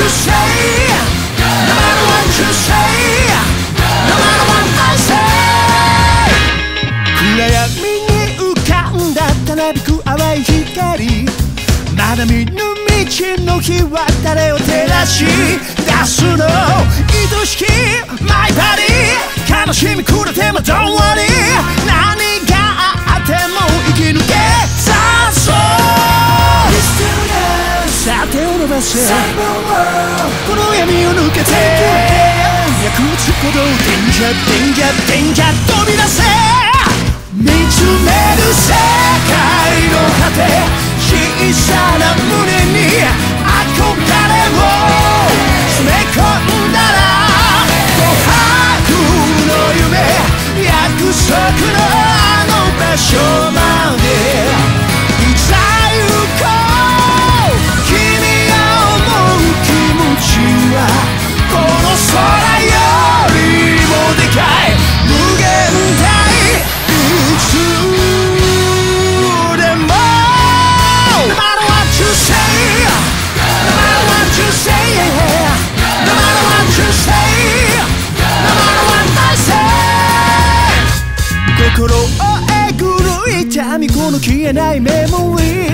you say No matter what you say No matter what I say 暗闇に浮かんだたなびく淡い光まだ見ぬ道の日は誰を照らし出すの愛しきマイバディ悲しみくれても Don't worry 何がせこの闇を抜けて役打つ鼓動 Danger Danger Danger 飛び出せ見つめる世界の果て小さな胸に憧れを詰め込んだら琥珀の夢約束のあの場所まで消えないメモリー。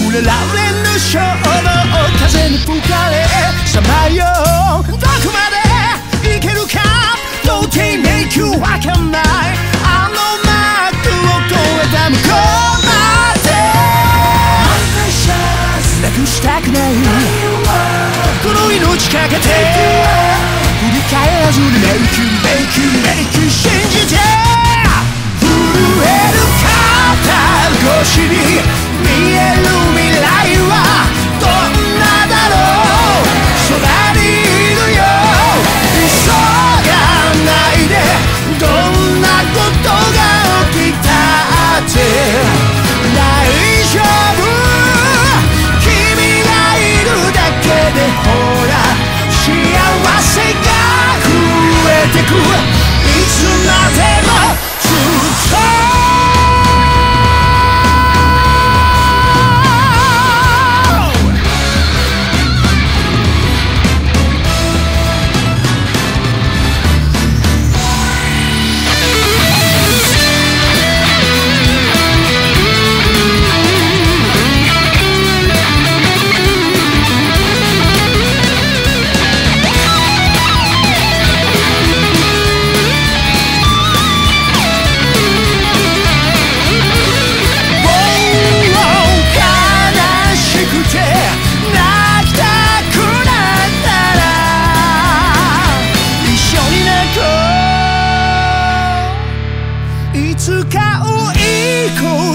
触れられぬ衝動風に吹かれさまよう。どこまで行けるか。到底迷宮わかんない。あのマークを越えた向こうまで。なくしたくない。この命かけて。振り返らずにメイ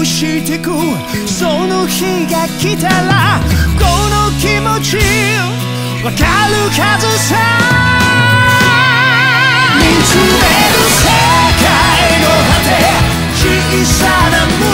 してく。その日が来たらこの気持ちわかるはずさ。見つめる世界の果て小さな胸